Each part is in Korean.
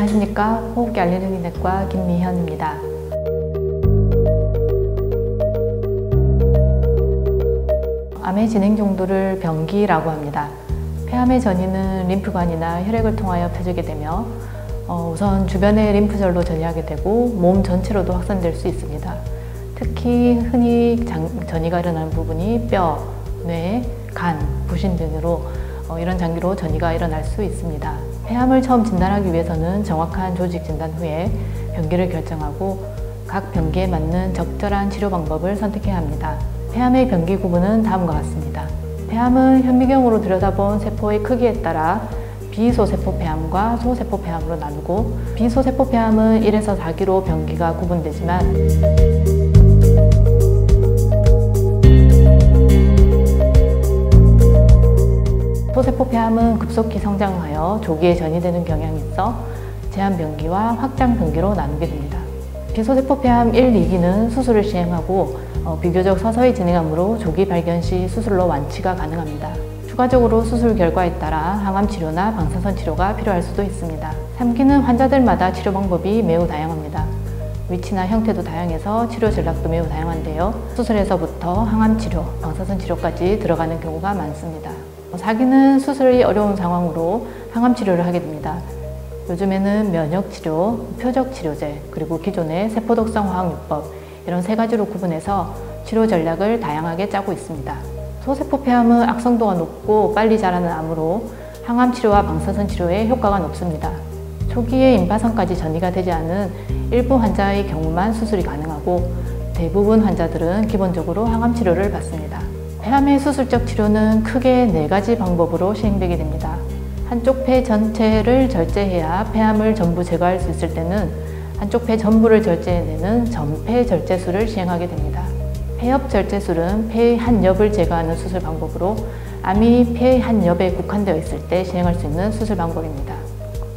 안녕하십니까 호흡기 알레르기내과 김미현입니다. 암의 진행 정도를 병기라고 합니다. 폐암의 전이는 림프관이나 혈액을 통하여 펴지게 되며 어, 우선 주변의 림프절로 전이하게 되고 몸 전체로도 확산될 수 있습니다. 특히 흔히 장, 전이가 일어나는 부분이 뼈, 뇌, 간, 부신 등으로 어, 이런 장기로 전이가 일어날 수 있습니다. 폐암을 처음 진단하기 위해서는 정확한 조직 진단 후에 병기를 결정하고 각 병기에 맞는 적절한 치료 방법을 선택해야 합니다. 폐암의 병기 구분은 다음과 같습니다. 폐암은 현미경으로 들여다본 세포의 크기에 따라 비소세포 폐암과 소세포 폐암으로 나누고 비소세포 폐암은 1에서 4기로 병기가 구분되지만 폐암은 급속히 성장하여 조기에 전이되는 경향이 있어 제한 병기와 확장 병기로 나누게 됩니다. 비소세포 폐암 1, 2기는 수술을 시행하고 어, 비교적 서서히 진행하므로 조기 발견 시 수술로 완치가 가능합니다. 추가적으로 수술 결과에 따라 항암 치료나 방사선 치료가 필요할 수도 있습니다. 3기는 환자들마다 치료 방법이 매우 다양합니다. 위치나 형태도 다양해서 치료 전략도 매우 다양한데요. 수술에서부터 항암 치료, 방사선 치료까지 들어가는 경우가 많습니다. 4기는 수술이 어려운 상황으로 항암 치료를 하게 됩니다. 요즘에는 면역 치료, 표적 치료제, 그리고 기존의 세포 독성 화학요법 이런 세 가지로 구분해서 치료 전략을 다양하게 짜고 있습니다. 소세포 폐암은 악성도가 높고 빨리 자라는 암으로 항암 치료와 방사선 치료에 효과가 높습니다. 초기에 임파선까지 전이가 되지 않은 일부 환자의 경우만 수술이 가능하고 대부분 환자들은 기본적으로 항암 치료를 받습니다. 폐암의 수술적 치료는 크게 네 가지 방법으로 시행되게 됩니다. 한쪽 폐 전체를 절제해야 폐암을 전부 제거할 수 있을 때는 한쪽 폐 전부를 절제해내는 전폐 절제술을 시행하게 됩니다. 폐엽 절제술은 폐의 한 엽을 제거하는 수술 방법으로 암이 폐의 한 엽에 국한되어 있을 때 시행할 수 있는 수술 방법입니다.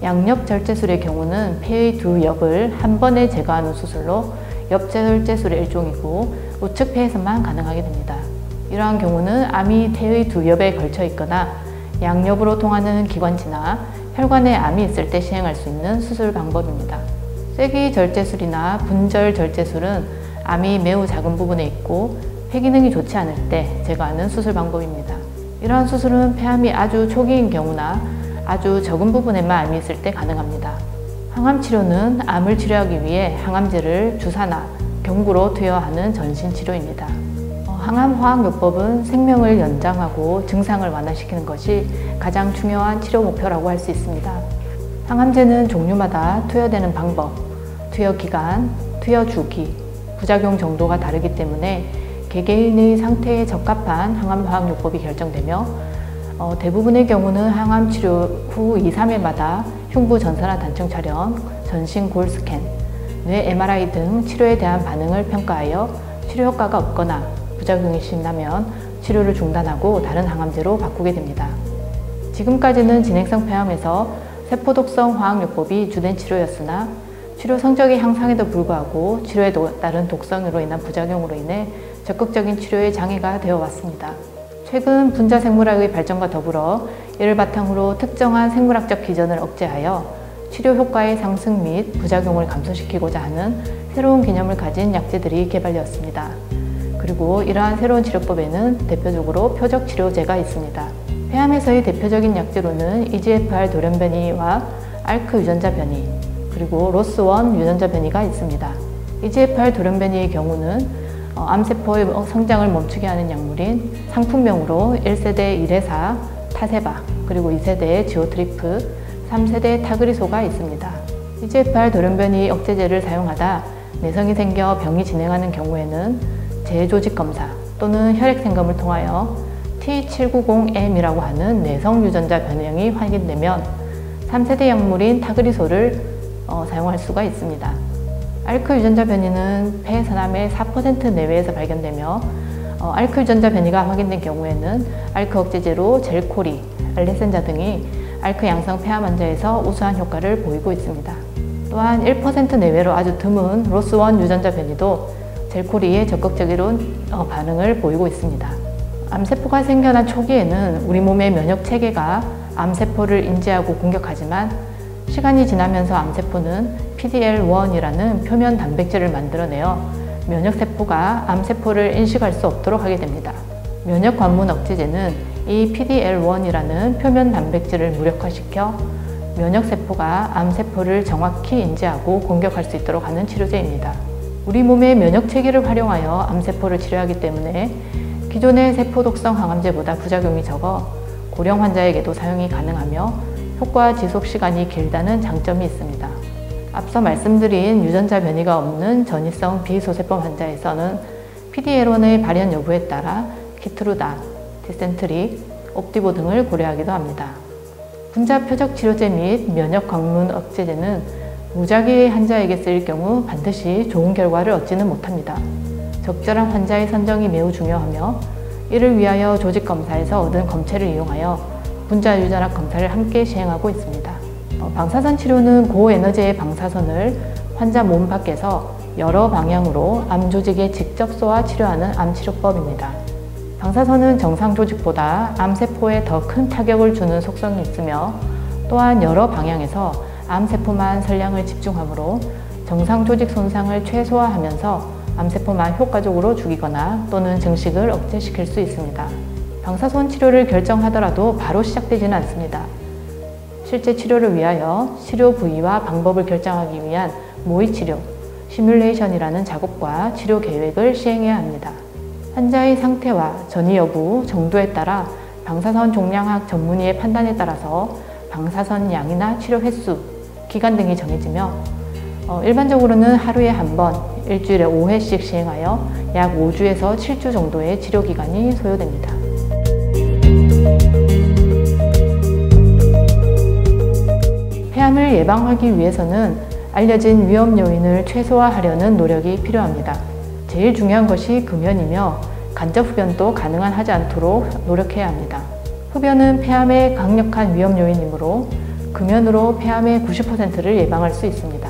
양엽 절제술의 경우는 폐의 두 엽을 한 번에 제거하는 수술로 엽절제술의 일종이고 우측 폐에서만 가능하게 됩니다. 이러한 경우는 암이 폐의 두 엽에 걸쳐 있거나 양엽으로 통하는 기관지나 혈관에 암이 있을 때 시행할 수 있는 수술 방법입니다. 쐐기 절제술이나 분절 절제술은 암이 매우 작은 부분에 있고 폐기능이 좋지 않을 때 제거하는 수술 방법입니다. 이러한 수술은 폐암이 아주 초기인 경우나 아주 적은 부분에만 암이 있을 때 가능합니다. 항암 치료는 암을 치료하기 위해 항암제를 주사나 경구로 투여하는 전신 치료입니다. 어, 항암 화학요법은 생명을 연장하고 증상을 완화시키는 것이 가장 중요한 치료 목표라고 할 수 있습니다. 항암제는 종류마다 투여되는 방법, 투여 기간, 투여 주기, 부작용 정도가 다르기 때문에 개개인의 상태에 적합한 항암 화학요법이 결정되며 어, 대부분의 경우는 항암 치료 후 2, 3일마다 흉부 전산화 단층 촬영, 전신 골 스캔, 뇌 MRI 등 치료에 대한 반응을 평가하여 치료 효과가 없거나 부작용이 심하면 치료를 중단하고 다른 항암제로 바꾸게 됩니다. 지금까지는 진행성 폐암에서 세포독성 화학요법이 주된 치료였으나 치료 성적이 향상에도 불구하고 치료에 따른 독성으로 인한 부작용으로 인해 적극적인 치료에 장애가 되어 왔습니다. 최근 분자 생물학의 발전과 더불어 이를 바탕으로 특정한 생물학적 기전을 억제하여 치료 효과의 상승 및 부작용을 감소시키고자 하는 새로운 개념을 가진 약제들이 개발되었습니다. 그리고 이러한 새로운 치료법에는 대표적으로 표적 치료제가 있습니다. 폐암에서의 대표적인 약제로는 EGFR 돌연 변이와 알크 유전자 변이, 그리고 로스1 유전자 변이가 있습니다. EGFR 돌연 변이의 경우는 어, 암세포의 성장을 멈추게 하는 약물인 상품명으로 1세대 1회사 타세바, 그리고 2세대 지오트리프, 3세대 타그리소가 있습니다. EGFR 돌연변이 억제제를 사용하다 내성이 생겨 병이 진행하는 경우에는 재조직 검사 또는 혈액 생검을 통하여 T790M이라고 하는 내성 유전자 변형이 확인되면 3세대 약물인 타그리소를 어, 사용할 수가 있습니다. ALK 유전자 변이는 폐 선암의 4% 내외에서 발견되며 어, 알크 유전자 변이가 확인된 경우에는 알크 억제제로 젤코리, 알레센자 등이 알크 양성 폐암 환자에서 우수한 효과를 보이고 있습니다. 또한 1% 내외로 아주 드문 로스1 유전자 변이도 젤코리에 적극적인 어, 반응을 보이고 있습니다. 암세포가 생겨난 초기에는 우리 몸의 면역 체계가 암세포를 인지하고 공격하지만 시간이 지나면서 암세포는 PDL1이라는 표면 단백질을 만들어내어 면역세포가 암세포를 인식할 수 없도록 하게 됩니다. 면역 관문 억제제는 이 PDL1이라는 표면 단백질을 무력화시켜 면역세포가 암세포를 정확히 인지하고 공격할 수 있도록 하는 치료제입니다. 우리 몸의 면역 체계를 활용하여 암세포를 치료하기 때문에 기존의 세포 독성 항암제보다 부작용이 적어 고령 환자에게도 사용이 가능하며 효과 지속 시간이 길다는 장점이 있습니다. 앞서 말씀드린 유전자 변이가 없는 전이성 비소세포폐암 환자에서는 PD-L1의 발현 여부에 따라 키트루다, 티쎈트릭, 옵디보 등을 고려하기도 합니다. 분자 표적 치료제 및 면역 관문 억제제는 무작위 환자에게 쓰일 경우 반드시 좋은 결과를 얻지는 못합니다. 적절한 환자의 선정이 매우 중요하며 이를 위하여 조직 검사에서 얻은 검체를 이용하여 분자 유전학 검사를 함께 시행하고 있습니다. 어, 방사선 치료는 고에너지의 방사선을 환자 몸 밖에서 여러 방향으로 암 조직에 직접 쏘아 치료하는 암치료법입니다. 방사선은 정상 조직보다 암세포에 더 큰 타격을 주는 속성이 있으며 또한 여러 방향에서 암세포만 선량을 집중하므로 정상 조직 손상을 최소화하면서 암세포만 효과적으로 죽이거나 또는 증식을 억제시킬 수 있습니다. 방사선 치료를 결정하더라도 바로 시작되지는 않습니다. 실제 치료를 위하여 치료 부위와 방법을 결정하기 위한 모의 치료, 시뮬레이션이라는 작업과 치료 계획을 시행해야 합니다. 환자의 상태와 전이 여부, 정도에 따라 방사선 종양학 전문의의 판단에 따라서 방사선 양이나 치료 횟수, 기간 등이 정해지며 어, 일반적으로는 하루에 한 번, 일주일에 5회씩 시행하여 약 5주에서 7주 정도의 치료 기간이 소요됩니다. 폐암을 예방하기 위해서는 알려진 위험 요인을 최소화하려는 노력이 필요합니다. 제일 중요한 것이 금연이며 간접 흡연도 가능한 하지 않도록 노력해야 합니다. 흡연은 폐암의 강력한 위험 요인이므로 금연으로 폐암의 90%를 예방할 수 있습니다.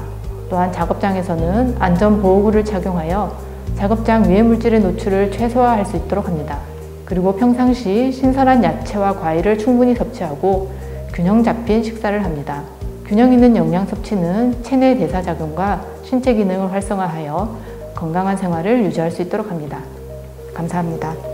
또한 작업장에서는 안전보호구를 착용하여 작업장 유해 물질의 노출을 최소화할 수 있도록 합니다. 그리고 평상시 신선한 야채와 과일을 충분히 섭취하고 균형 잡힌 식사를 합니다. 균형 있는 영양 섭취는 체내 대사 작용과 신체 기능을 활성화하여 건강한 생활을 유지할 수 있도록 합니다. 감사합니다.